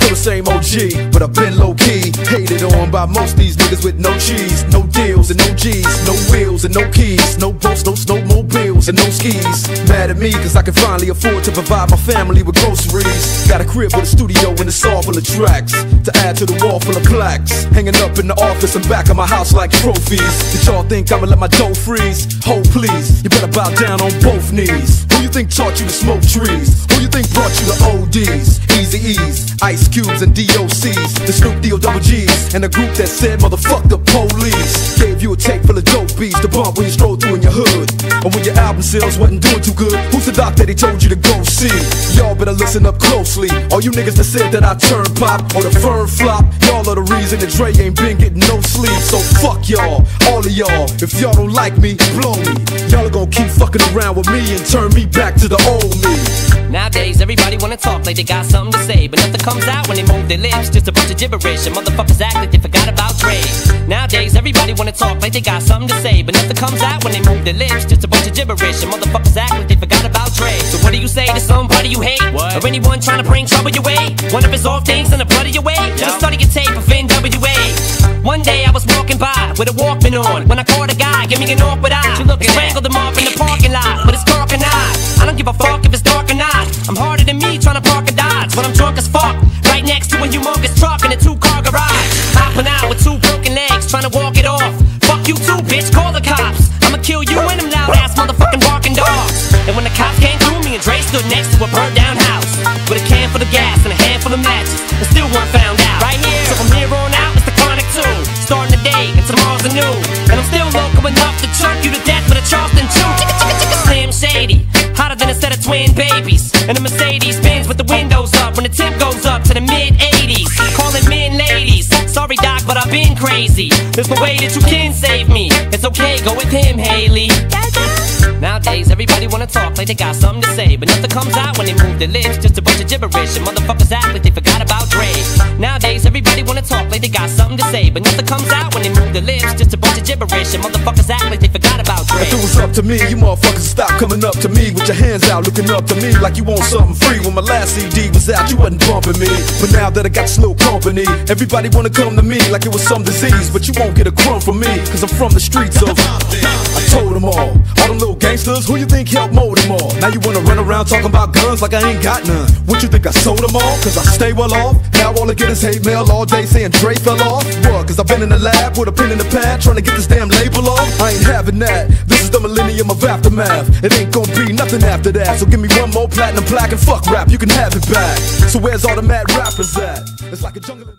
Still the same OG, but I've been low key. Hated on by most these niggas with no cheese, no deals and no G's, no wheels and no keys, no boats, no snowmobiles and no skis. Mad at me cause I can finally afford to provide my family with groceries. Got a crib with a studio and it's all full of tracks to add to the wall full of plaques. Hanging up in the office and back of my house like trophies. Did y'all think I'ma let my dough freeze? Hold please, you better bow down on both knees. Who you think taught you to smoke trees? Who you think brought you to ODs? Eazy-E's, Ice Cubes and DOCs, the Snoop D-O double G's, and the group that said motherfuck the police. Gave you a tape full of dope beats to bump when you stroll through in your hood. And when your album sales wasn't doing too good, who's the doc that he told you to go see? Y'all better listen up closely. All you niggas that said that I turn pop or the firm flop, y'all are the reason that Dre ain't been getting no sleep. So fuck y'all, all of y'all. If y'all don't like me, blow me. Y'all are gonna keep fucking around with me and turn me back to the old me. Nowadays, everybody wanna talk like they got something to say, but nothing comes out when they move their lips. Just a bunch of gibberish, and motherfuckers act like they forgot about Dre. Nowadays, everybody wanna talk like they got something to say, but nothing comes out when they move their lips. Just a bunch of gibberish, and motherfuckers act like they forgot about Dre. So what do you say to somebody you hate, What? or anyone trying to bring trouble your way? One of his off things in the blood of your way. Just study your tape of NWA. One day I was walking by with a Walkman on when I caught a guy, give me an awkward eye. You look strangled him off in the parking lot, but it's dark and I. I don't give a fuck if it's dark than me trying to park a Dodge when I'm drunk as fuck. Right next to a humongous truck in a two car garage. Hopping out with two broken legs, trying to walk it off. Fuck you too, bitch, call the cops. I'ma kill you and them loud ass motherfucking barking dogs. And when the cops came through, me and Dre stood next to a burnt down house. With a can full of gas and a handful of matches. And still weren't found out. Right here. So from here on out, it's the chronic two. Starting the day and tomorrow's a new. And I'm still local enough to choke you to death with a Charleston chew. Slim Shady, hotter than a set of twin babies. Crazy. There's no way that you can save me. It's okay, go with him, Hailie. Nowadays, everybody wanna talk like they got something to say, but nothing comes out when they move their lips. Just a bunch of gibberish, and motherfuckers act like they forgot about Dre. Nowadays, everybody wanna talk like they got something to say, but nothing comes out when they move their lips. Just a bunch of gibberish, and motherfuckers act like they forgot about. If it was up to me, you motherfuckers stop coming up to me with your hands out, looking up to me like you want something free. When my last CD was out, you wasn't bumping me. But now that I got slow company, everybody wanna come to me like it was some disease. But you won't get a crumb from me, cause I'm from the streets of. Gangsters, who you think helped mold them all? Now you wanna run around talking about guns like I ain't got none. What you think I sold them all? Cause I stay well off. Now all I get is hate mail all day saying Dre fell off. What? Cause I've been in the lab with a pen in the pad trying to get this damn label off. I ain't having that. This is the millennium of aftermath. It ain't gonna be nothing after that. So give me one more platinum plaque and fuck rap, you can have it back. So where's all the mad rappers at? It's like a jungle.